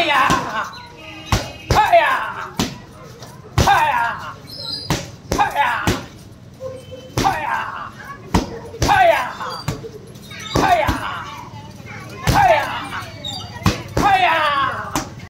fire!